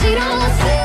she don't see